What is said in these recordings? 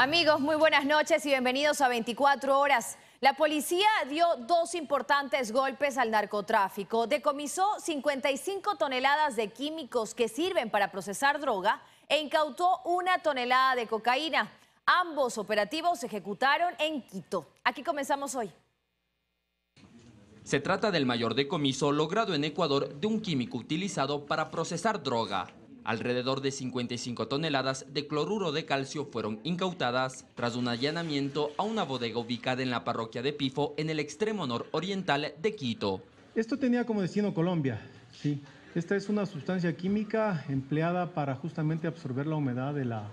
Amigos, muy buenas noches y bienvenidos a 24 horas. La policía dio dos importantes golpes al narcotráfico. Decomisó 55 toneladas de químicos que sirven para procesar droga e incautó una tonelada de cocaína. Ambos operativos se ejecutaron en Quito. Aquí comenzamos hoy. Se trata del mayor decomiso logrado en Ecuador de un químico utilizado para procesar droga. Alrededor de 55 toneladas de cloruro de calcio fueron incautadas tras un allanamiento a una bodega ubicada en la parroquia de Pifo en el extremo nororiental de Quito. Esto tenía como destino Colombia, sí. Esta es una sustancia química empleada para justamente absorber la humedad de la,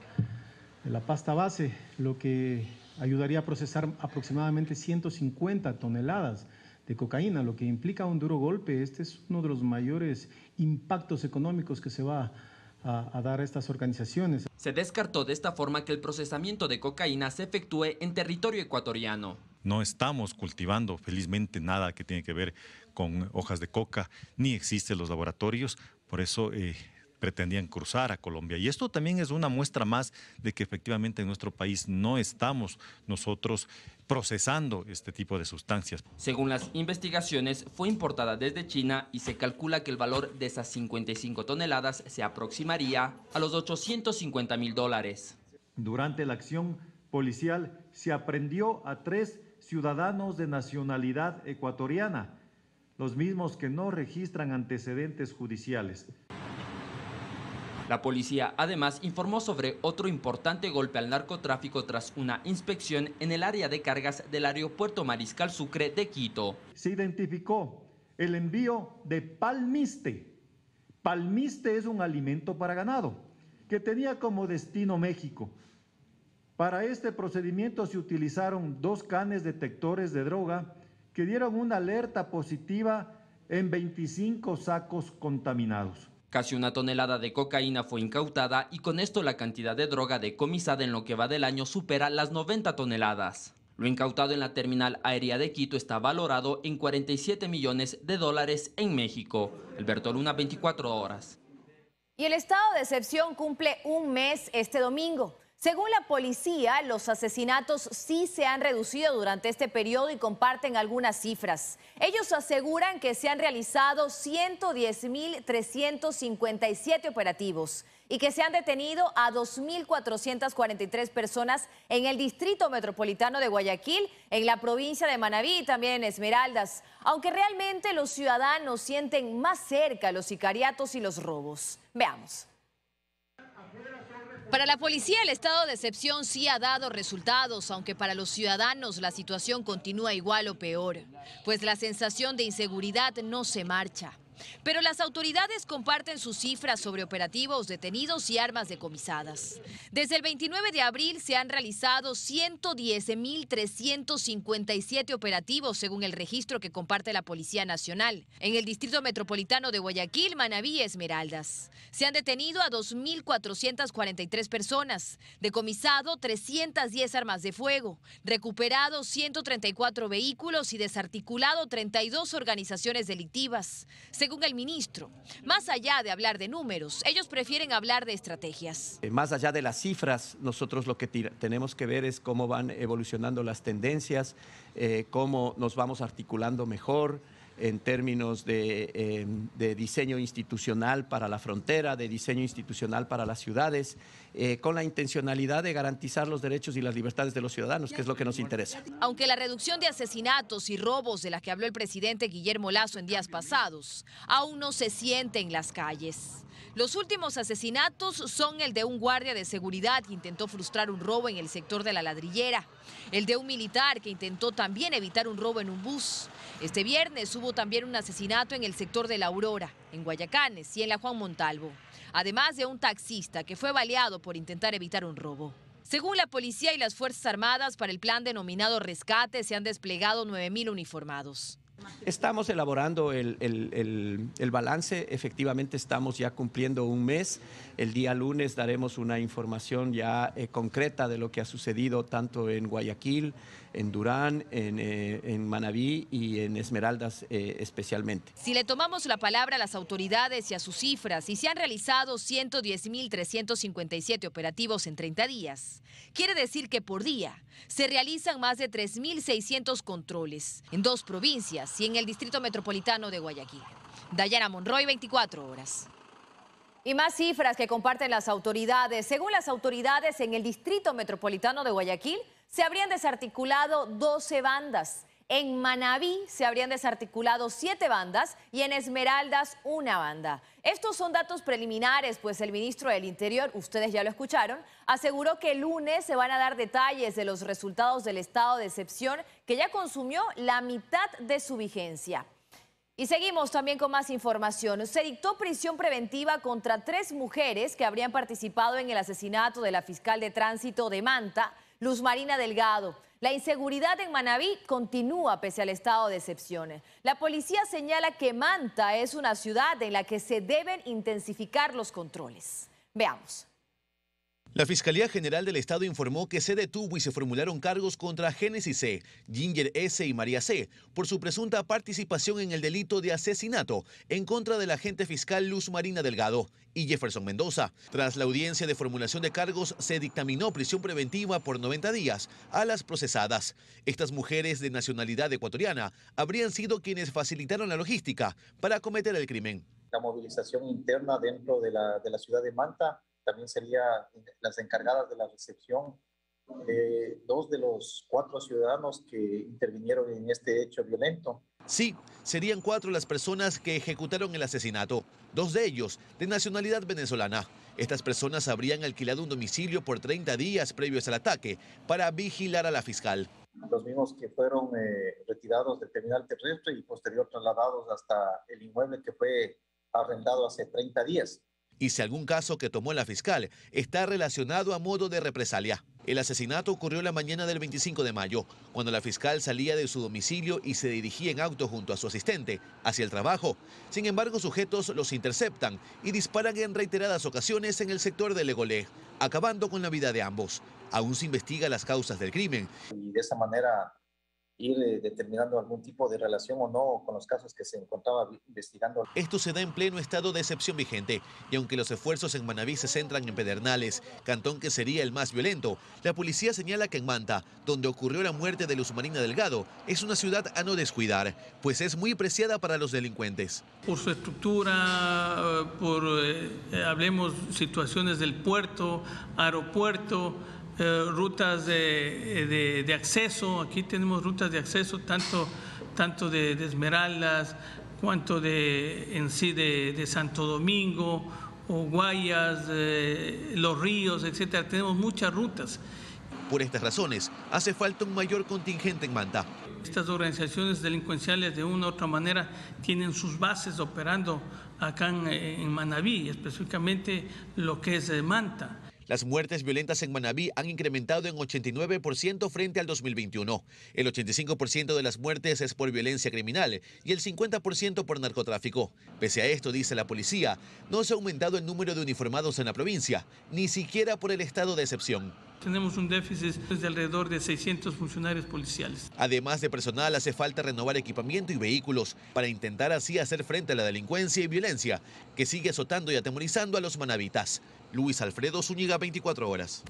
de la pasta base, lo que ayudaría a procesar aproximadamente 150 toneladas de cocaína, lo que implica un duro golpe. Este es uno de los mayores impactos económicos que se va a a, dar a estas organizaciones. Se descartó de esta forma que el procesamiento de cocaína se efectúe en territorio ecuatoriano. No estamos cultivando felizmente nada que tiene que ver con hojas de coca, ni existen los laboratorios, por eso eh, pretendían cruzar a Colombia. Y esto también es una muestra más de que efectivamente en nuestro país no estamos nosotros procesando este tipo de sustancias. Según las investigaciones, fue importada desde China y se calcula que el valor de esas 55 toneladas se aproximaría a los 850 mil dólares. Durante la acción policial se aprendió a tres ciudadanos de nacionalidad ecuatoriana, los mismos que no registran antecedentes judiciales. La policía además informó sobre otro importante golpe al narcotráfico tras una inspección en el área de cargas del aeropuerto Mariscal Sucre de Quito. Se identificó el envío de palmiste. Palmiste es un alimento para ganado que tenía como destino México. Para este procedimiento se utilizaron dos canes detectores de droga que dieron una alerta positiva en 25 sacos contaminados. Casi una tonelada de cocaína fue incautada y con esto la cantidad de droga decomisada en lo que va del año supera las 90 toneladas. Lo incautado en la terminal aérea de Quito está valorado en 47 millones de dólares en México. Alberto Luna, 24 horas. Y el estado de excepción cumple un mes este domingo. Según la policía, los asesinatos sí se han reducido durante este periodo y comparten algunas cifras. Ellos aseguran que se han realizado 110.357 operativos y que se han detenido a 2.443 personas en el Distrito Metropolitano de Guayaquil, en la provincia de Manabí y también en Esmeraldas, aunque realmente los ciudadanos sienten más cerca los sicariatos y los robos. Veamos. Para la policía el estado de excepción sí ha dado resultados, aunque para los ciudadanos la situación continúa igual o peor, pues la sensación de inseguridad no se marcha. Pero las autoridades comparten sus cifras sobre operativos, detenidos y armas decomisadas. Desde el 29 de abril se han realizado 110.357 operativos, según el registro que comparte la Policía Nacional, en el Distrito Metropolitano de Guayaquil, Manabí y Esmeraldas. Se han detenido a 2.443 personas, decomisado 310 armas de fuego, recuperado 134 vehículos y desarticulado 32 organizaciones delictivas según el ministro. Más allá de hablar de números, ellos prefieren hablar de estrategias. Eh, más allá de las cifras, nosotros lo que tenemos que ver es cómo van evolucionando las tendencias, eh, cómo nos vamos articulando mejor en términos em, de, diseño institucional para la frontera, de diseño institucional para las ciudades, eh, con la intencionalidad de garantizar los derechos y las libertades de los ciudadanos, que es lo que nos interesa. Aunque la reducción de asesinatos y robos de la que habló el presidente Guillermo Lazo en días pasados, aún no se siente en las calles. Los últimos asesinatos son el de un guardia de seguridad que intentó frustrar un robo en el sector de la ladrillera, el de un militar que intentó también evitar un robo en un bus. Este viernes hubo también un asesinato en el sector de la Aurora, en Guayacanes y en la Juan Montalvo, además de un taxista que fue baleado por intentar evitar un robo. Según la policía y las Fuerzas Armadas, para el plan denominado Rescate se han desplegado 9.000 uniformados. Estamos elaborando el, balance, efectivamente estamos ya cumpliendo un mes. El día lunes daremos una información ya eh, concreta de lo que ha sucedido tanto en Guayaquil, en Durán, en, eh, Manabí y en Esmeraldas eh, especialmente. Si le tomamos la palabra a las autoridades y a sus cifras, y se han realizado 110.357 operativos en 30 días, quiere decir que por día se realizan más de 3.600 controles en dos provincias y en el Distrito Metropolitano de Guayaquil. Dayana Monroy, 24 horas. Y más cifras que comparten las autoridades. Según las autoridades, en el Distrito Metropolitano de Guayaquil se habrían desarticulado 12 bandas. En Manabí se habrían desarticulado siete bandas y en Esmeraldas una banda. Estos son datos preliminares, pues el ministro del Interior, ustedes ya lo escucharon, aseguró que el lunes se van a dar detalles de los resultados del estado de excepción que ya consumió la mitad de su vigencia. Y seguimos también con más información. Se dictó prisión preventiva contra tres mujeres que habrían participado en el asesinato de la fiscal de tránsito de Manta, Luz Marina Delgado. La inseguridad en Manabí continúa pese al estado de excepción. La policía señala que Manta es una ciudad en la que se deben intensificar los controles. Veamos. La Fiscalía General del Estado informó que se detuvo y se formularon cargos contra Génesis C, Ginger S y María C por su presunta participación en el delito de asesinato en contra del agente fiscal Luz Marina Delgado y Jefferson Mendoza. Tras la audiencia de formulación de cargos, se dictaminó prisión preventiva por 90 días a las procesadas. Estas mujeres de nacionalidad ecuatoriana habrían sido quienes facilitaron la logística para cometer el crimen. La movilización interna dentro de la, de la ciudad de Manta también serían las encargadas de la recepción de dos de los cuatro ciudadanos que intervinieron en este hecho violento. Sí, serían cuatro las personas que ejecutaron el asesinato, dos de ellos de nacionalidad venezolana. Estas personas habrían alquilado un domicilio por 30 días previos al ataque para vigilar a la fiscal. Los mismos que fueron eh, retirados del terminal terrestre y posterior trasladados hasta el inmueble que fue arrendado hace 30 días y si algún caso que tomó la fiscal está relacionado a modo de represalia. El asesinato ocurrió la mañana del 25 de mayo, cuando la fiscal salía de su domicilio y se dirigía en auto junto a su asistente hacia el trabajo. Sin embargo, sujetos los interceptan y disparan en reiteradas ocasiones en el sector de Legolé, acabando con la vida de ambos. Aún se investiga las causas del crimen. Y de esa manera ir eh, determinando algún tipo de relación o no con los casos que se encontraba investigando. Esto se da en pleno estado de excepción vigente y aunque los esfuerzos en Manabí se centran en Pedernales, cantón que sería el más violento, la policía señala que en Manta, donde ocurrió la muerte de Luz Marina Delgado, es una ciudad a no descuidar, pues es muy preciada para los delincuentes. Por su estructura, por, eh, hablemos, situaciones del puerto, aeropuerto, eh, rutas de, acceso, aquí tenemos rutas de acceso tanto, tanto de, Esmeraldas cuanto de, en sí de, Santo Domingo, o Guayas, Los Ríos, etcétera. Tenemos muchas rutas. Por estas razones, hace falta un mayor contingente en Manta. Estas organizaciones delincuenciales de una u otra manera tienen sus bases operando acá en, en Manabí, específicamente lo que es Manta. Las muertes violentas en Manabí han incrementado en 89% frente al 2021. El 85% de las muertes es por violencia criminal y el 50% por narcotráfico. Pese a esto, dice la policía, no se ha aumentado el número de uniformados en la provincia, ni siquiera por el estado de excepción. Tenemos un déficit de alrededor de 600 funcionarios policiales. Además de personal, hace falta renovar equipamiento y vehículos para intentar así hacer frente a la delincuencia y violencia que sigue azotando y atemorizando a los manavitas. Luis Alfredo Zúñiga, 24 horas.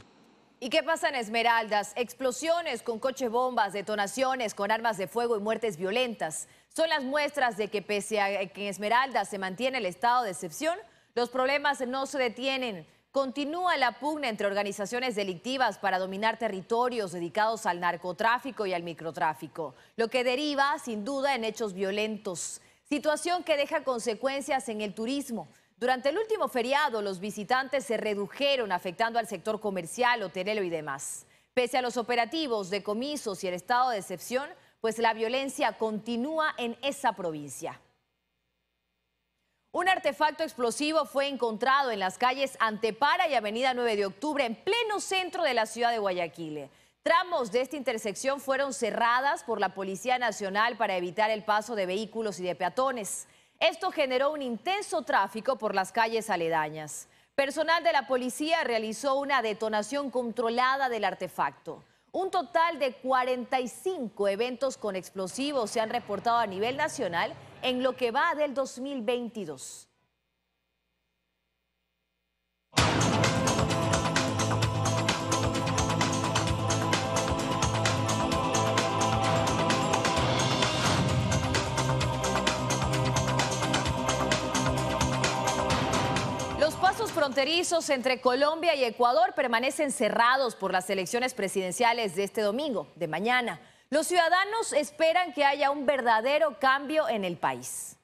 ¿Y qué pasa en Esmeraldas? Explosiones con coche bombas, detonaciones con armas de fuego y muertes violentas. Son las muestras de que pese a que en Esmeraldas se mantiene el estado de excepción, los problemas no se detienen. Continúa la pugna entre organizaciones delictivas para dominar territorios dedicados al narcotráfico y al microtráfico, lo que deriva sin duda en hechos violentos, situación que deja consecuencias en el turismo. Durante el último feriado, los visitantes se redujeron, afectando al sector comercial, hotelero y demás. Pese a los operativos, decomisos y el estado de excepción, pues la violencia continúa en esa provincia. Un artefacto explosivo fue encontrado en las calles Antepara y Avenida 9 de Octubre, en pleno centro de la ciudad de Guayaquil. Tramos de esta intersección fueron cerradas por la Policía Nacional para evitar el paso de vehículos y de peatones. Esto generó un intenso tráfico por las calles aledañas. Personal de la policía realizó una detonación controlada del artefacto. Un total de 45 eventos con explosivos se han reportado a nivel nacional en lo que va del 2022. Fronterizos entre Colombia y Ecuador permanecen cerrados por las elecciones presidenciales de este domingo, de mañana. Los ciudadanos esperan que haya un verdadero cambio en el país.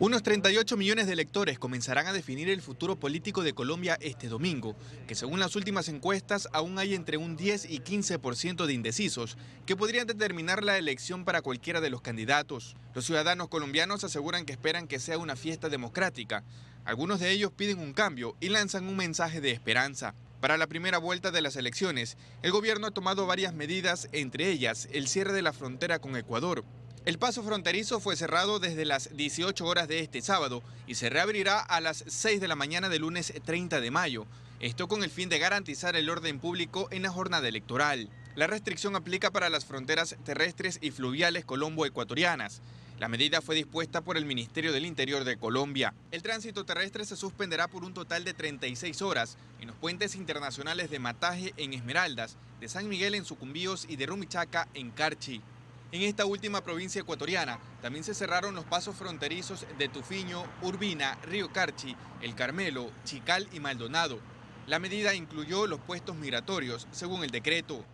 Unos 38 millones de electores comenzarán a definir el futuro político de Colombia este domingo, que según las últimas encuestas aún hay entre un 10 y 15% de indecisos que podrían determinar la elección para cualquiera de los candidatos. Los ciudadanos colombianos aseguran que esperan que sea una fiesta democrática. Algunos de ellos piden un cambio y lanzan un mensaje de esperanza. Para la primera vuelta de las elecciones, el gobierno ha tomado varias medidas, entre ellas el cierre de la frontera con Ecuador. El paso fronterizo fue cerrado desde las 18 horas de este sábado y se reabrirá a las 6 de la mañana del lunes 30 de mayo. Esto con el fin de garantizar el orden público en la jornada electoral. La restricción aplica para las fronteras terrestres y fluviales colombo-ecuatorianas. La medida fue dispuesta por el Ministerio del Interior de Colombia. El tránsito terrestre se suspenderá por un total de 36 horas en los puentes internacionales de Mataje en Esmeraldas, de San Miguel en Sucumbíos y de Rumichaca en Carchi. En esta última provincia ecuatoriana también se cerraron los pasos fronterizos de Tufiño, Urbina, Río Carchi, El Carmelo, Chical y Maldonado. La medida incluyó los puestos migratorios, según el decreto.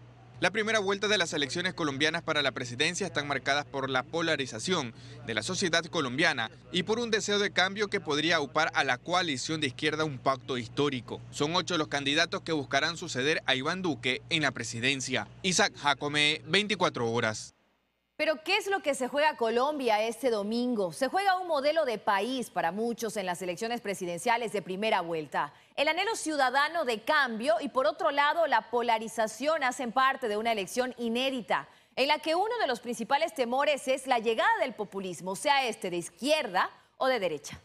La primera vuelta de las elecciones colombianas para la presidencia están marcadas por la polarización de la sociedad colombiana y por un deseo de cambio que podría aupar a la coalición de izquierda un pacto histórico. Son ocho los candidatos que buscarán suceder a Iván Duque en la presidencia. Isaac Jacome, 24 horas. Pero ¿qué es lo que se juega Colombia este domingo? Se juega un modelo de país para muchos en las elecciones presidenciales de primera vuelta. El anhelo ciudadano de cambio y por otro lado la polarización hacen parte de una elección inédita en la que uno de los principales temores es la llegada del populismo, sea este de izquierda o de derecha.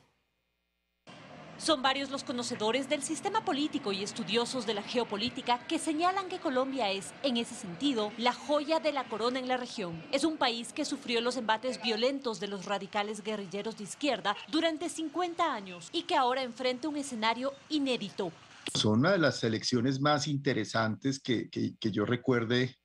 Son varios los conocedores del sistema político y estudiosos de la geopolítica que señalan que Colombia es, en ese sentido, la joya de la corona en la región. Es un país que sufrió los embates violentos de los radicales guerrilleros de izquierda durante 50 años y que ahora enfrenta un escenario inédito. Son una de las elecciones más interesantes que, yo recuerde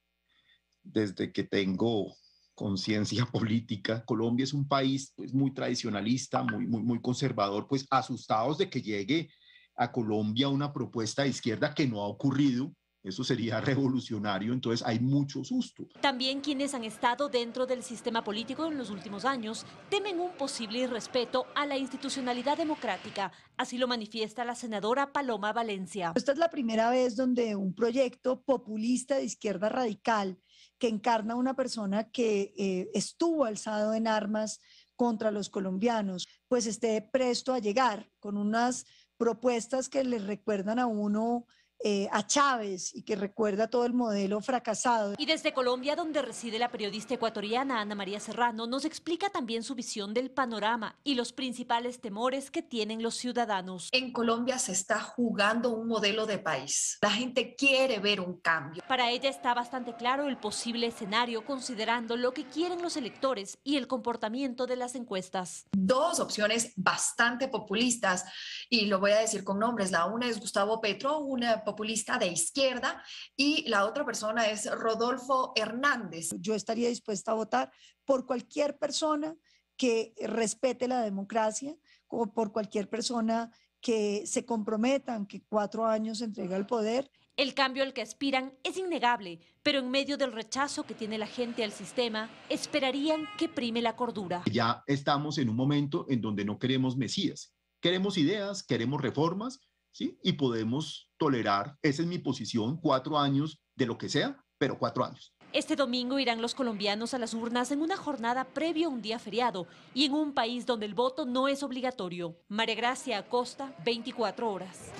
desde que tengo conciencia política. Colombia es un país pues, muy tradicionalista, muy, muy, muy conservador, pues asustados de que llegue a Colombia una propuesta de izquierda que no ha ocurrido. Eso sería revolucionario, entonces hay mucho susto. También quienes han estado dentro del sistema político en los últimos años temen un posible irrespeto a la institucionalidad democrática. Así lo manifiesta la senadora Paloma Valencia. Esta es la primera vez donde un proyecto populista de izquierda radical que encarna una persona que eh, estuvo alzado en armas contra los colombianos, pues esté presto a llegar con unas propuestas que le recuerdan a uno eh, a Chávez y que recuerda todo el modelo fracasado. Y desde Colombia, donde reside la periodista ecuatoriana Ana María Serrano, nos explica también su visión del panorama y los principales temores que tienen los ciudadanos. En Colombia se está jugando un modelo de país. La gente quiere ver un cambio. Para ella está bastante claro el posible escenario considerando lo que quieren los electores y el comportamiento de las encuestas. Dos opciones bastante populistas y lo voy a decir con nombres. La una es Gustavo Petro, una populista de izquierda y la otra persona es Rodolfo Hernández. Yo estaría dispuesta a votar por cualquier persona que respete la democracia o por cualquier persona que se comprometan que cuatro años entrega el poder. El cambio al que aspiran es innegable, pero en medio del rechazo que tiene la gente al sistema, esperarían que prime la cordura. Ya estamos en un momento en donde no queremos mesías, queremos ideas, queremos reformas, ¿sí? Y podemos tolerar, esa es mi posición, cuatro años de lo que sea, pero cuatro años. Este domingo irán los colombianos a las urnas en una jornada previo a un día feriado y en un país donde el voto no es obligatorio. María Gracia Acosta, 24 horas.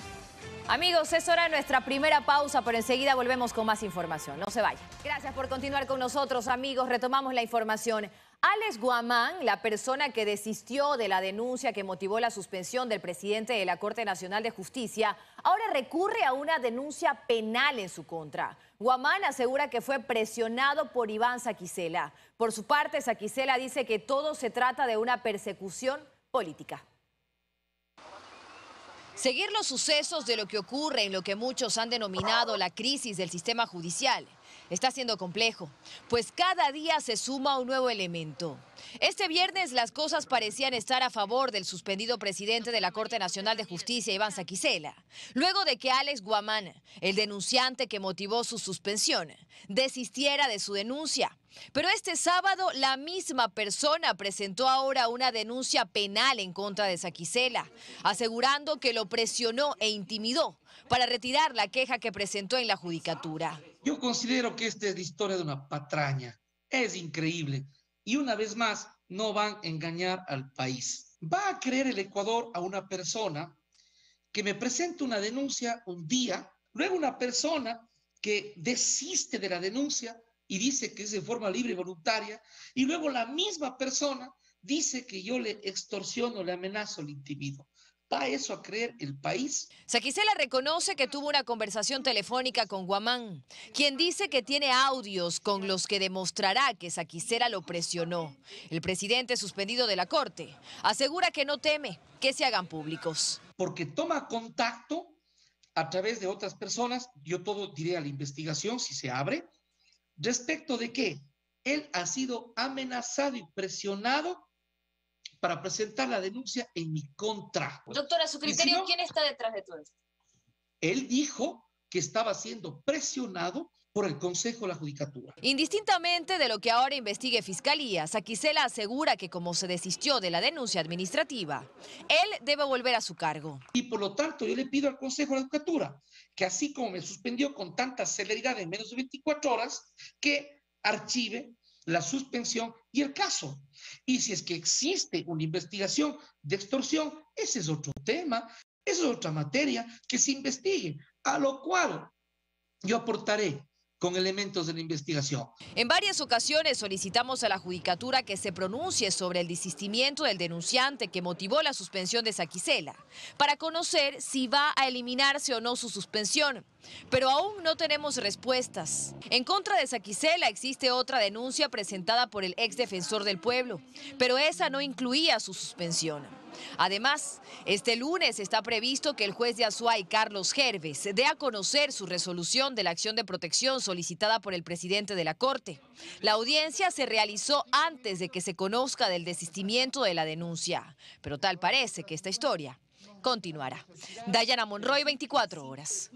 Amigos, es hora de nuestra primera pausa, pero enseguida volvemos con más información. No se vayan. Gracias por continuar con nosotros, amigos. Retomamos la información. Alex Guamán, la persona que desistió de la denuncia que motivó la suspensión del presidente de la Corte Nacional de Justicia, ahora recurre a una denuncia penal en su contra. Guamán asegura que fue presionado por Iván Saquicela. Por su parte, Saquicela dice que todo se trata de una persecución política. Seguir los sucesos de lo que ocurre en lo que muchos han denominado la crisis del sistema judicial está siendo complejo, pues cada día se suma un nuevo elemento. Este viernes las cosas parecían estar a favor del suspendido presidente de la Corte Nacional de Justicia, Iván Saquicela, luego de que Alex Guamán, el denunciante que motivó su suspensión, desistiera de su denuncia. Pero este sábado la misma persona presentó ahora una denuncia penal en contra de Saquicela, asegurando que lo presionó e intimidó para retirar la queja que presentó en la judicatura. Yo considero que esta es la historia de una patraña. Es increíble. Y una vez más, no van a engañar al país. Va a creer el Ecuador a una persona que me presenta una denuncia un día, luego una persona que desiste de la denuncia y dice que es de forma libre y voluntaria, y luego la misma persona dice que yo le extorsiono, le amenazo, le intimido. ¿Va eso a creer el país? Saquicela reconoce que tuvo una conversación telefónica con Guamán, quien dice que tiene audios con los que demostrará que Saquicela lo presionó. El presidente suspendido de la Corte asegura que no teme que se hagan públicos. Porque toma contacto a través de otras personas, yo todo diré a la investigación si se abre, respecto de que él ha sido amenazado y presionado para presentar la denuncia en mi contra. Doctora, su criterio, ¿quién está detrás de todo esto? Él dijo que estaba siendo presionado por el Consejo de la Judicatura. Indistintamente de lo que ahora investigue Fiscalía, Saquicela asegura que como se desistió de la denuncia administrativa, él debe volver a su cargo. Y por lo tanto yo le pido al Consejo de la Judicatura que así como me suspendió con tanta celeridad en menos de 24 horas, que archive la suspensión y el caso. Y si es que existe una investigación de extorsión, ese es otro tema, esa es otra materia que se investigue, a lo cual yo aportaré con elementos de la investigación. En varias ocasiones solicitamos a la Judicatura que se pronuncie sobre el desistimiento del denunciante que motivó la suspensión de Saquicela, para conocer si va a eliminarse o no su suspensión. Pero aún no tenemos respuestas. En contra de Saquicela existe otra denuncia presentada por el ex defensor del pueblo, pero esa no incluía su suspensión. Además, este lunes está previsto que el juez de Azuay, Carlos Gerves, dé a conocer su resolución de la acción de protección solicitada por el presidente de la Corte. La audiencia se realizó antes de que se conozca del desistimiento de la denuncia, pero tal parece que esta historia continuará. Dayana Monroy, 24 horas.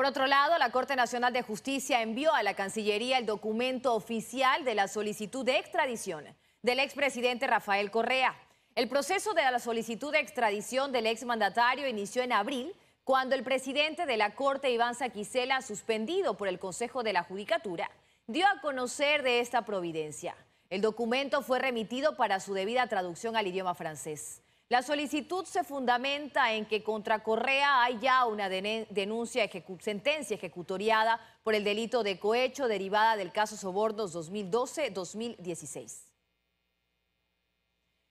Por otro lado, la Corte Nacional de Justicia envió a la Cancillería el documento oficial de la solicitud de extradición del expresidente Rafael Correa. El proceso de la solicitud de extradición del exmandatario inició en abril, cuando el presidente de la Corte, Iván Saquicela, suspendido por el Consejo de la Judicatura, dio a conocer de esta providencia. El documento fue remitido para su debida traducción al idioma francés. La solicitud se fundamenta en que contra Correa hay ya una denuncia, sentencia ejecutoriada por el delito de cohecho derivada del caso Sobornos 2012-2016.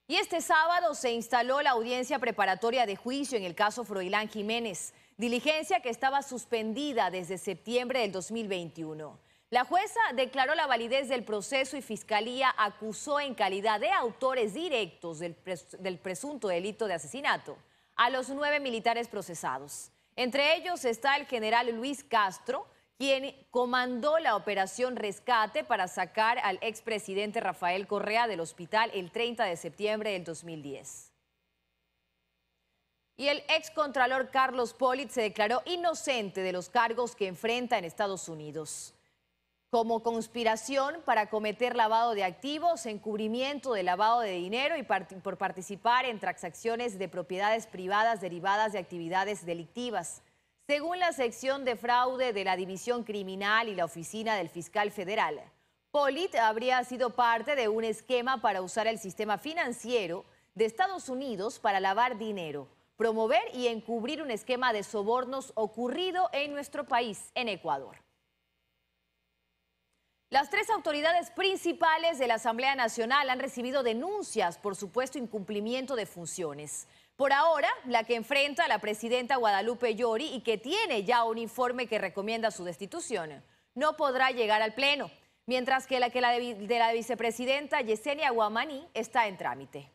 Y este sábado se instaló la audiencia preparatoria de juicio en el caso Froilán Jiménez, diligencia que estaba suspendida desde septiembre del 2021. La jueza declaró la validez del proceso y Fiscalía acusó en calidad de autores directos del, del presunto delito de asesinato a los nueve militares procesados. Entre ellos está el general Luis Castro, quien comandó la operación Rescate para sacar al expresidente Rafael Correa del hospital el 30 de septiembre del 2010. Y el excontralor Carlos Polit se declaró inocente de los cargos que enfrenta en Estados Unidos, como conspiración para cometer lavado de activos, encubrimiento de lavado de dinero y por participar en transacciones de propiedades privadas derivadas de actividades delictivas. Según la sección de fraude de la División Criminal y la Oficina del Fiscal Federal, Polit habría sido parte de un esquema para usar el sistema financiero de Estados Unidos para lavar dinero, promover y encubrir un esquema de sobornos ocurrido en nuestro país, en Ecuador. Las tres autoridades principales de la Asamblea Nacional han recibido denuncias por supuesto incumplimiento de funciones. Por ahora, la que enfrenta a la presidenta Guadalupe Llori y que tiene ya un informe que recomienda su destitución, no podrá llegar al Pleno, mientras que la, que de, de la vicepresidenta Yesenia Guamaní está en trámite.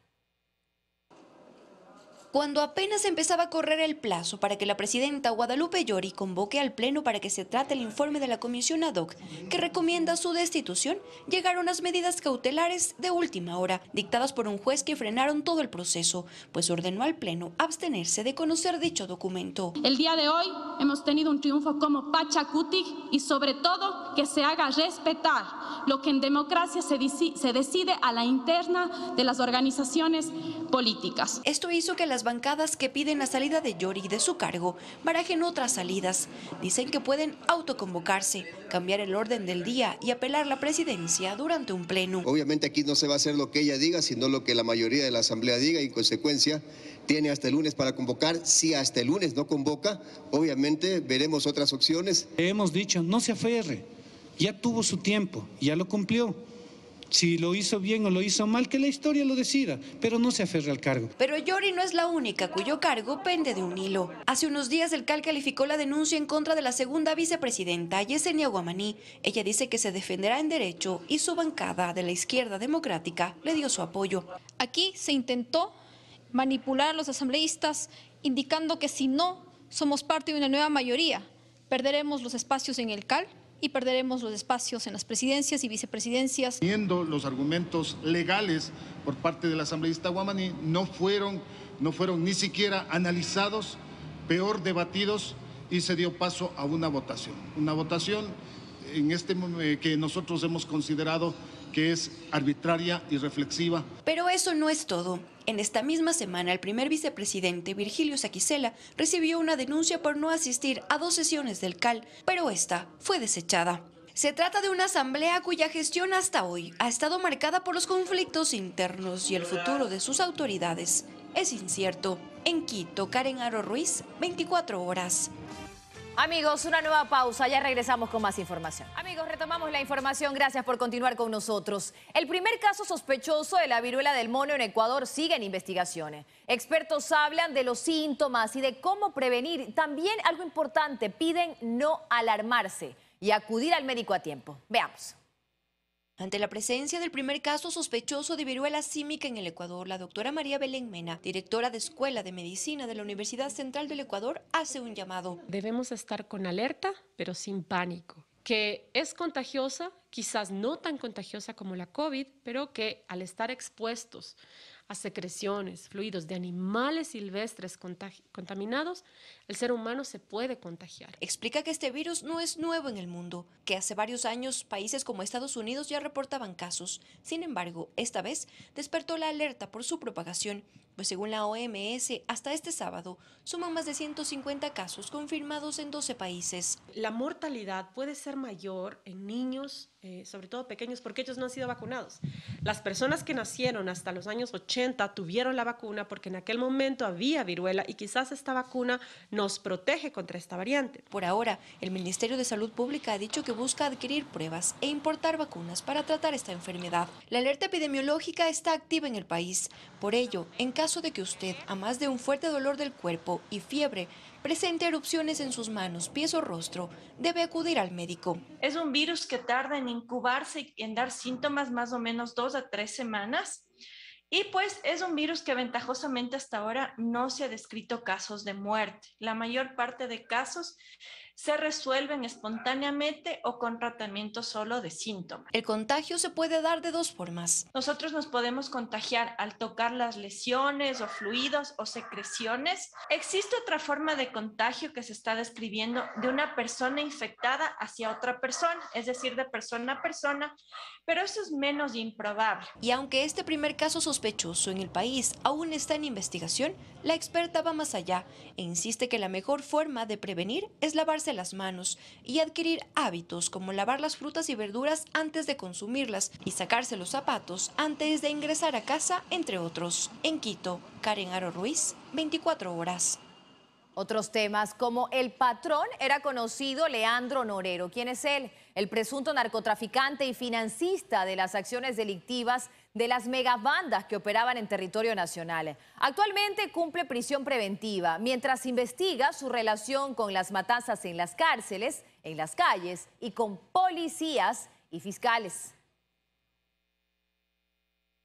Cuando apenas empezaba a correr el plazo para que la presidenta Guadalupe Llori convoque al Pleno para que se trate el informe de la comisión ad hoc que recomienda su destitución, llegaron las medidas cautelares de última hora, dictadas por un juez que frenaron todo el proceso, pues ordenó al Pleno abstenerse de conocer dicho documento. El día de hoy hemos tenido un triunfo como Pachacuti y sobre todo que se haga respetar lo que en democracia se, se decide a la interna de las organizaciones políticas. Esto hizo que las bancadas que piden la salida de Yori de su cargo barajen otras salidas. Dicen que pueden autoconvocarse, cambiar el orden del día y apelar la presidencia durante un pleno. Obviamente aquí no se va a hacer lo que ella diga, sino lo que la mayoría de la Asamblea diga y en consecuencia tiene hasta el lunes para convocar. Si hasta el lunes no convoca, obviamente veremos otras opciones. Hemos dicho, no se aferre, ya tuvo su tiempo, ya lo cumplió si lo hizo bien o lo hizo mal, que la historia lo decida, pero no se aferre al cargo. Pero Yori no es la única cuyo cargo pende de un hilo. Hace unos días el CAL calificó la denuncia en contra de la segunda vicepresidenta, Yesenia Guamaní. Ella dice que se defenderá en derecho y su bancada de la izquierda democrática le dio su apoyo. Aquí se intentó manipular a los asambleístas indicando que si no somos parte de una nueva mayoría, perderemos los espacios en el CAL y perderemos los espacios en las presidencias y vicepresidencias. Viendo los argumentos legales por parte del asambleísta Guamaní, no fueron, no fueron ni siquiera analizados, peor debatidos y se dio paso a una votación. Una votación en este que nosotros hemos considerado que es arbitraria y reflexiva. Pero eso no es todo. En esta misma semana, el primer vicepresidente, Virgilio Saquicela, recibió una denuncia por no asistir a dos sesiones del CAL, pero esta fue desechada. Se trata de una asamblea cuya gestión hasta hoy ha estado marcada por los conflictos internos y el futuro de sus autoridades es incierto. En Quito, Karen Aro Ruiz, 24 horas. Amigos, una nueva pausa, ya regresamos con más información. Amigos, retomamos la información, gracias por continuar con nosotros. El primer caso sospechoso de la viruela del mono en Ecuador sigue en investigaciones. Expertos hablan de los síntomas y de cómo prevenir. También algo importante, piden no alarmarse y acudir al médico a tiempo. Veamos. Ante la presencia del primer caso sospechoso de viruela símica en el Ecuador, la doctora María Belén Mena, directora de Escuela de Medicina de la Universidad Central del Ecuador, hace un llamado. Debemos estar con alerta, pero sin pánico que es contagiosa, quizás no tan contagiosa como la COVID, pero que al estar expuestos a secreciones, fluidos de animales silvestres contaminados, el ser humano se puede contagiar. Explica que este virus no es nuevo en el mundo, que hace varios años países como Estados Unidos ya reportaban casos. Sin embargo, esta vez despertó la alerta por su propagación, pues según la OMS, hasta este sábado suman más de 150 casos confirmados en 12 países. La mortalidad puede ser mayor en niños, eh, sobre todo pequeños, porque ellos no han sido vacunados. Las personas que nacieron hasta los años 80 tuvieron la vacuna porque en aquel momento había viruela y quizás esta vacuna nos protege contra esta variante. Por ahora, el Ministerio de Salud Pública ha dicho que busca adquirir pruebas e importar vacunas para tratar esta enfermedad. La alerta epidemiológica está activa en el país. Por ello, en caso de que usted, a más de un fuerte dolor del cuerpo y fiebre, presente erupciones en sus manos, pies o rostro, debe acudir al médico. Es un virus que tarda en incubarse y en dar síntomas más o menos dos a tres semanas. Y pues es un virus que ventajosamente hasta ahora no se ha descrito casos de muerte. La mayor parte de casos se resuelven espontáneamente o con tratamiento solo de síntomas. El contagio se puede dar de dos formas. Nosotros nos podemos contagiar al tocar las lesiones o fluidos o secreciones. Existe otra forma de contagio que se está describiendo de una persona infectada hacia otra persona, es decir, de persona a persona, pero eso es menos improbable. Y aunque este primer caso sospechoso en el país aún está en investigación, la experta va más allá e insiste que la mejor forma de prevenir es lavarse las manos y adquirir hábitos como lavar las frutas y verduras antes de consumirlas y sacarse los zapatos antes de ingresar a casa, entre otros. En Quito, Karen Aro Ruiz, 24 horas. Otros temas, como el patrón era conocido Leandro Norero. ¿Quién es él? El presunto narcotraficante y financista de las acciones delictivas de las megabandas que operaban en territorio nacional. Actualmente cumple prisión preventiva mientras investiga su relación con las matanzas en las cárceles, en las calles y con policías y fiscales.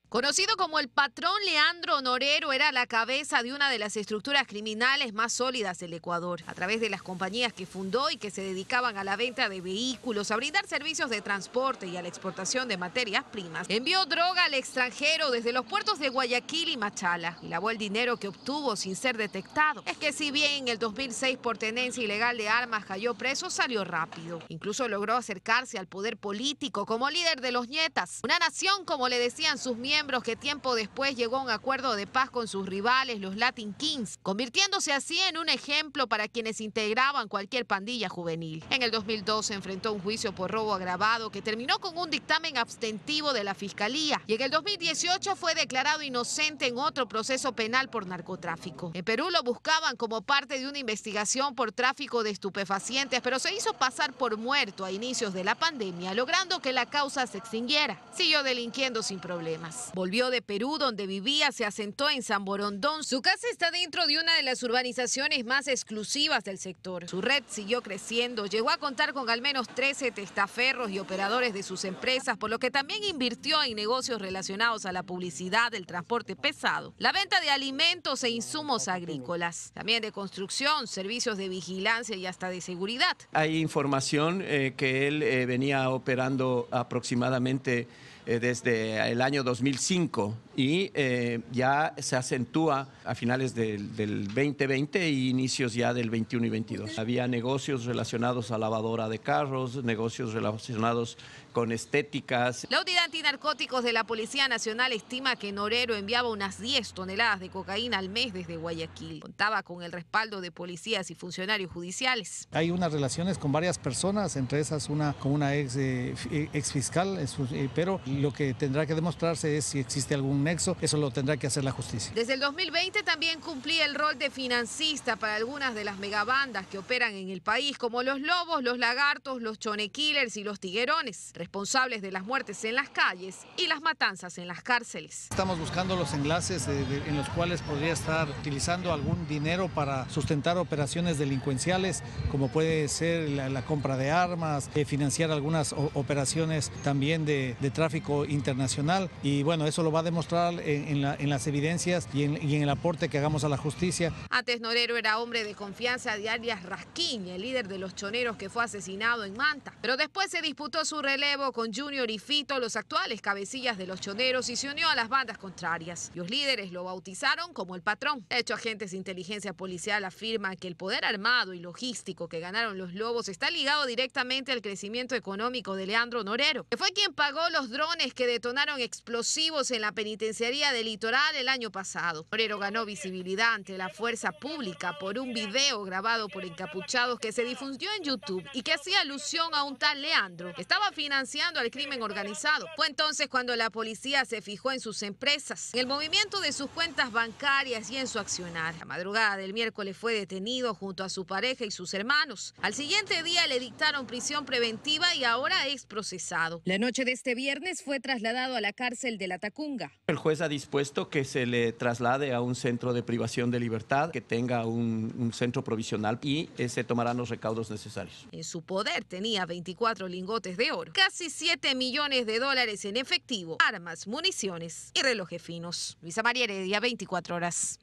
Conocido como el patrón Leandro Norero, era la cabeza de una de las estructuras criminales más sólidas del Ecuador. A través de las compañías que fundó y que se dedicaban a la venta de vehículos, a brindar servicios de transporte y a la exportación de materias primas, envió droga al extranjero desde los puertos de Guayaquil y Machala y lavó el dinero que obtuvo sin ser detectado. Es que si bien en el 2006 por tenencia ilegal de armas cayó preso, salió rápido. Incluso logró acercarse al poder político como líder de los nietas, una nación como le decían sus miembros que tiempo después llegó a un acuerdo de paz con sus rivales, los Latin Kings, convirtiéndose así en un ejemplo para quienes integraban cualquier pandilla juvenil. En el 2012 enfrentó un juicio por robo agravado que terminó con un dictamen abstentivo de la Fiscalía y en el 2018 fue declarado inocente en otro proceso penal por narcotráfico. En Perú lo buscaban como parte de una investigación por tráfico de estupefacientes, pero se hizo pasar por muerto a inicios de la pandemia, logrando que la causa se extinguiera. Siguió delinquiendo sin problemas. Volvió de Perú, donde vivía, se asentó en San Borondón. Su casa está dentro de una de las urbanizaciones más exclusivas del sector. Su red siguió creciendo, llegó a contar con al menos 13 testaferros y operadores de sus empresas, por lo que también invirtió en negocios relacionados a la publicidad, el transporte pesado, la venta de alimentos e insumos agrícolas, también de construcción, servicios de vigilancia y hasta de seguridad. Hay información eh, que él eh, venía operando aproximadamente eh, desde el año 2005 y eh, ya se acentúa a finales del, del, 2020 e inicios ya del 21 y 22. Había negocios relacionados a lavadora de carros, negocios relacionados con estéticas. La unidad antinarcóticos de la Policía Nacional estima que Norero enviaba unas 10 toneladas de cocaína al mes desde Guayaquil. Contaba con el respaldo de policías y funcionarios judiciales. Hay unas relaciones con varias personas, entre esas una con una ex, eh, ex fiscal, eh, pero lo que tendrá que demostrarse es si existe algún nexo, eso lo tendrá que hacer la justicia. Desde el 2020 también cumplía el rol de financista para algunas de las megabandas que operan en el país, como los lobos, los lagartos, los chonequillers y los tiguerones responsables de las muertes en las calles y las matanzas en las cárceles. Estamos buscando los enlaces de, de, en los cuales podría estar utilizando algún dinero para sustentar operaciones delincuenciales, como puede ser la, la compra de armas, eh, financiar algunas operaciones también de, de, tráfico internacional. Y bueno, eso lo va a demostrar en, en, la, en las evidencias y en, y en, el aporte que hagamos a la justicia. Antes Norero era hombre de confianza de Arias Rasquiña, el líder de los choneros que fue asesinado en Manta. Pero después se disputó su relevo con Junior y Fito, los actuales cabecillas de los choneros, y se unió a las bandas contrarias. Los líderes lo bautizaron como el patrón. De hecho, agentes de inteligencia policial afirman que el poder armado y logístico que ganaron los lobos está ligado directamente al crecimiento económico de Leandro Norero, que fue quien pagó los drones que detonaron explosivos en la penitenciaría del litoral el año pasado. Norero ganó visibilidad ante la fuerza pública por un video grabado por encapuchados que se difundió en YouTube y que hacía alusión a un tal Leandro que estaba financiando al crimen organizado. Fue entonces cuando la policía se fijó en sus empresas, en el movimiento de sus cuentas bancarias y en su accionar. La madrugada del miércoles fue detenido junto a su pareja y sus hermanos. Al siguiente día le dictaron prisión preventiva y ahora es procesado. La noche de este viernes fue trasladado a la cárcel de la Tacunga. El juez ha dispuesto que se le traslade a un centro de privación de libertad, que tenga un, un centro provisional y eh, se tomarán los recaudos necesarios. En su poder tenía 24 lingotes de oro casi 7 millones de dólares en efectivo, armas, municiones y relojes finos. Luisa María Heredia, 24 horas.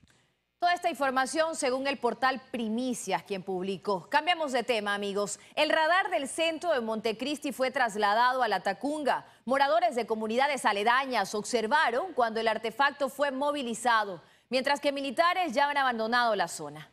Toda esta información según el portal Primicias, quien publicó. Cambiamos de tema, amigos. El radar del centro de Montecristi fue trasladado a la Tacunga. Moradores de comunidades aledañas observaron cuando el artefacto fue movilizado, mientras que militares ya han abandonado la zona.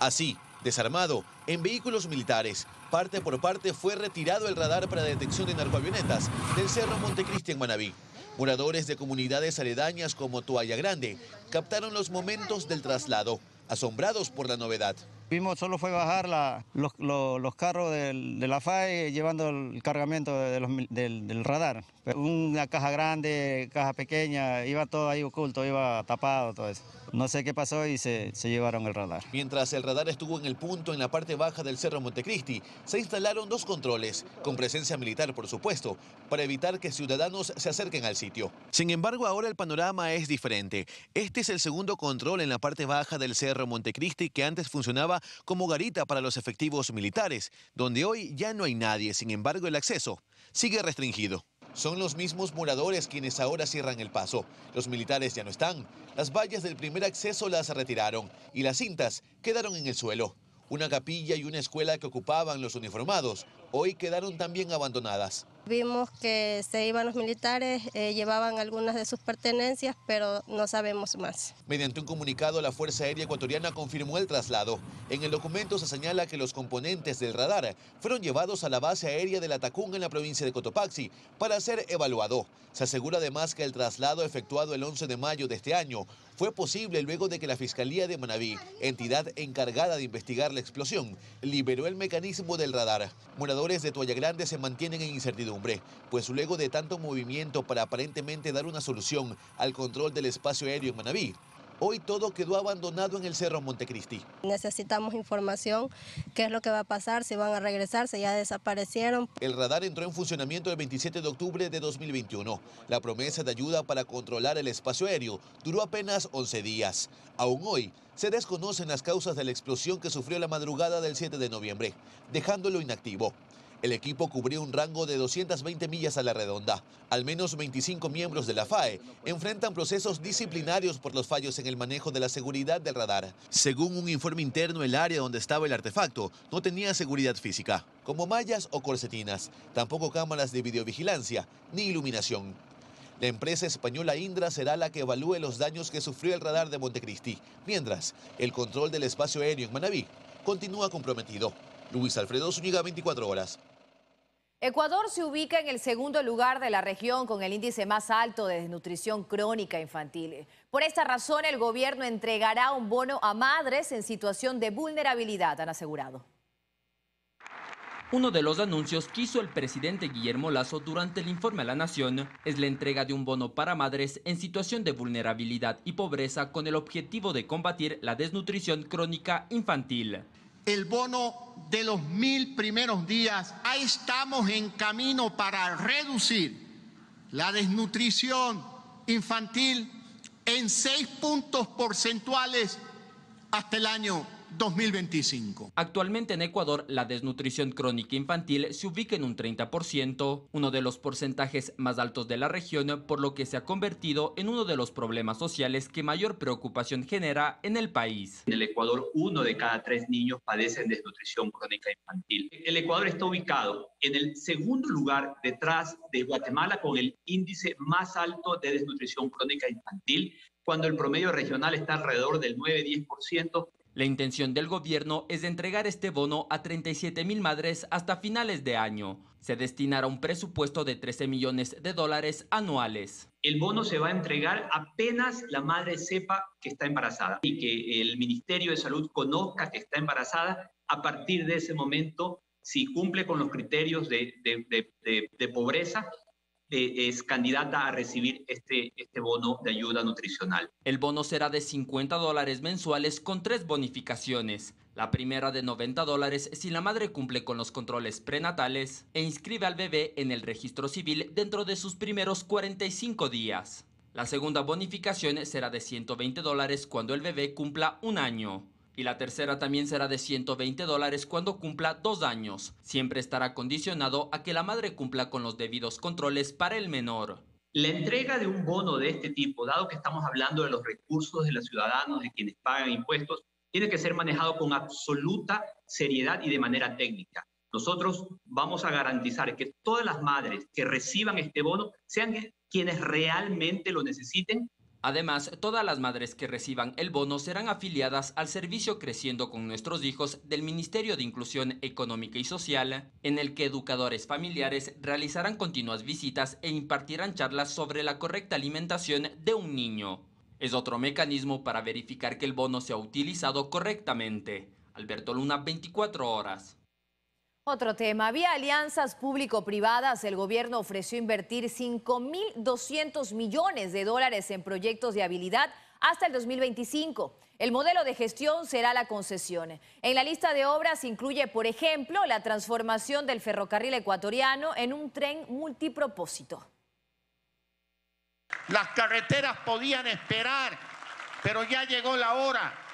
Así, desarmado, en vehículos militares, parte por parte fue retirado el radar para detección de narcoavionetas del Cerro Montecristi en Manabí. Moradores de comunidades aledañas como Toalla Grande captaron los momentos del traslado, asombrados por la novedad. Vimos solo fue bajar los, carros de la FAE llevando el cargamento del, radar. Una caja grande, caja pequeña, iba todo ahí oculto, iba tapado, todo eso. No sé qué pasó y se, llevaron el radar. Mientras el radar estuvo en el punto en la parte baja del Cerro Montecristi, se instalaron dos controles, con presencia militar por supuesto, para evitar que ciudadanos se acerquen al sitio. Sin embargo, ahora el panorama es diferente. Este es el segundo control en la parte baja del Cerro Montecristi que antes funcionaba como garita para los efectivos militares, donde hoy ya no hay nadie, sin embargo el acceso sigue restringido. Son los mismos moradores quienes ahora cierran el paso. Los militares ya no están. Las vallas del primer acceso las retiraron y las cintas quedaron en el suelo. Una capilla y una escuela que ocupaban los uniformados hoy quedaron también abandonadas. Vimos que se iban los militares, eh, llevaban algunas de sus pertenencias, pero no sabemos más. Mediante un comunicado, la Fuerza Aérea Ecuatoriana confirmó el traslado. En el documento se señala que los componentes del radar fueron llevados a la base aérea de la Tacunga en la provincia de Cotopaxi para ser evaluado. Se asegura además que el traslado efectuado el 11 de mayo de este año fue posible luego de que la Fiscalía de Manabí, entidad encargada de investigar la explosión, liberó el mecanismo del radar. Moradores de Toalla Grande se mantienen en incertidumbre, pues luego de tanto movimiento para aparentemente dar una solución al control del espacio aéreo en Manabí, Hoy todo quedó abandonado en el Cerro Montecristi. Necesitamos información, qué es lo que va a pasar, si van a regresar, si ya desaparecieron. El radar entró en funcionamiento el 27 de octubre de 2021. La promesa de ayuda para controlar el espacio aéreo duró apenas 11 días. Aún hoy se desconocen las causas de la explosión que sufrió la madrugada del 7 de noviembre, dejándolo inactivo. El equipo cubrió un rango de 220 millas a la redonda. Al menos 25 miembros de la FAE enfrentan procesos disciplinarios por los fallos en el manejo de la seguridad del radar. Según un informe interno, el área donde estaba el artefacto no tenía seguridad física, como mallas o corsetinas, tampoco cámaras de videovigilancia ni iluminación. La empresa española Indra será la que evalúe los daños que sufrió el radar de Montecristi, mientras el control del espacio aéreo en Manabí continúa comprometido. Luis Alfredo Zúñiga, 24 horas. Ecuador se ubica en el segundo lugar de la región con el índice más alto de desnutrición crónica infantil. Por esta razón, el gobierno entregará un bono a madres en situación de vulnerabilidad, han asegurado. Uno de los anuncios que hizo el presidente Guillermo Lazo durante el informe a la Nación es la entrega de un bono para madres en situación de vulnerabilidad y pobreza con el objetivo de combatir la desnutrición crónica infantil el bono de los mil primeros días. Ahí estamos en camino para reducir la desnutrición infantil en seis puntos porcentuales hasta el año 2025. Actualmente en Ecuador, la desnutrición crónica infantil se ubica en un 30%, uno de los porcentajes más altos de la región, por lo que se ha convertido en uno de los problemas sociales que mayor preocupación genera en el país. En el Ecuador, uno de cada tres niños padecen desnutrición crónica infantil. El Ecuador está ubicado en el segundo lugar detrás de Guatemala con el índice más alto de desnutrición crónica infantil, cuando el promedio regional está alrededor del 9-10%, la intención del gobierno es de entregar este bono a 37 mil madres hasta finales de año. Se destinará un presupuesto de 13 millones de dólares anuales. El bono se va a entregar apenas la madre sepa que está embarazada y que el Ministerio de Salud conozca que está embarazada. A partir de ese momento, si cumple con los criterios de, de pobreza, eh, es candidata a recibir este, este bono de ayuda nutricional. El bono será de 50 dólares mensuales con tres bonificaciones. La primera de 90 dólares si la madre cumple con los controles prenatales e inscribe al bebé en el registro civil dentro de sus primeros 45 días. La segunda bonificación será de 120 dólares cuando el bebé cumpla un año y la tercera también será de 120 dólares cuando cumpla dos años. Siempre estará condicionado a que la madre cumpla con los debidos controles para el menor. La entrega de un bono de este tipo, dado que estamos hablando de los recursos de los ciudadanos, de quienes pagan impuestos, tiene que ser manejado con absoluta seriedad y de manera técnica. Nosotros vamos a garantizar que todas las madres que reciban este bono sean quienes realmente lo necesiten Además, todas las madres que reciban el bono serán afiliadas al servicio Creciendo con nuestros hijos del Ministerio de Inclusión Económica y Social, en el que educadores familiares realizarán continuas visitas e impartirán charlas sobre la correcta alimentación de un niño. Es otro mecanismo para verificar que el bono se ha utilizado correctamente. Alberto Luna, 24 horas. Otro tema, vía alianzas público-privadas, el gobierno ofreció invertir 5.200 millones de dólares en proyectos de habilidad hasta el 2025. El modelo de gestión será la concesión. En la lista de obras incluye, por ejemplo, la transformación del ferrocarril ecuatoriano en un tren multipropósito. Las carreteras podían esperar, pero ya llegó la hora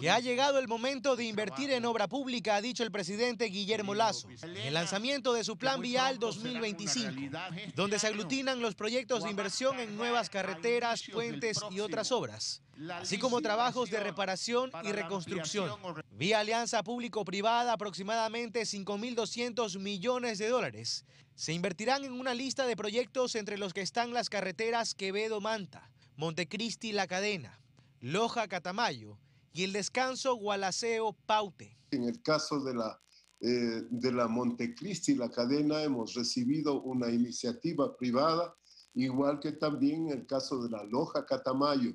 que ha llegado el momento de invertir en obra pública, ha dicho el presidente Guillermo Lazo, en el lanzamiento de su Plan Vial 2025, donde se aglutinan los proyectos de inversión en nuevas carreteras, puentes y otras obras, así como trabajos de reparación y reconstrucción. Vía alianza público-privada, aproximadamente 5.200 millones de dólares. Se invertirán en una lista de proyectos entre los que están las carreteras Quevedo-Manta, Montecristi-La Cadena, Loja-Catamayo, y el descanso Gualaceo-Paute. En el caso de la, eh, de la Montecristi, la cadena, hemos recibido una iniciativa privada, igual que también en el caso de la Loja Catamayo.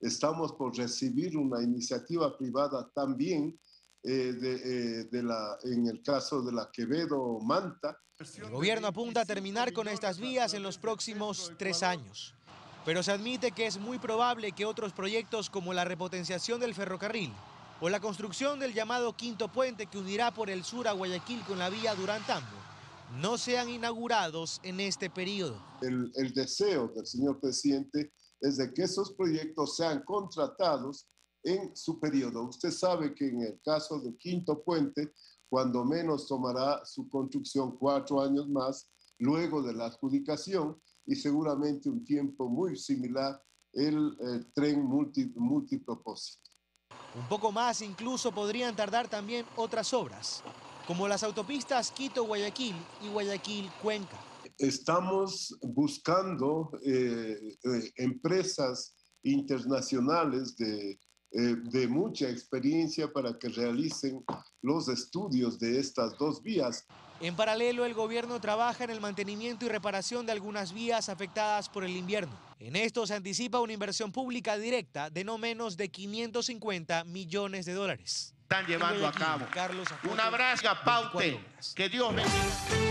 Estamos por recibir una iniciativa privada también eh, de, eh, de la, en el caso de la Quevedo Manta. El gobierno apunta a terminar con estas vías en los próximos tres años pero se admite que es muy probable que otros proyectos como la repotenciación del ferrocarril o la construcción del llamado quinto puente que unirá por el sur a Guayaquil con la vía Durán-Tambo no sean inaugurados en este periodo. El, el deseo del señor presidente es de que esos proyectos sean contratados en su periodo. Usted sabe que en el caso del quinto puente, cuando menos tomará su construcción cuatro años más luego de la adjudicación y seguramente un tiempo muy similar el, eh, tren multipropósito. Un poco más incluso podrían tardar también otras obras, como las autopistas Quito-Guayaquil y Guayaquil-Cuenca. Estamos buscando eh, eh, empresas internacionales de, de mucha experiencia para que realicen los estudios de estas dos vías. En paralelo, el gobierno trabaja en el mantenimiento y reparación de algunas vías afectadas por el invierno. En esto se anticipa una inversión pública directa de no menos de 550 millones de dólares. Están llevando a cabo. Carlos Un abrazo a Paute. Que Dios bendiga.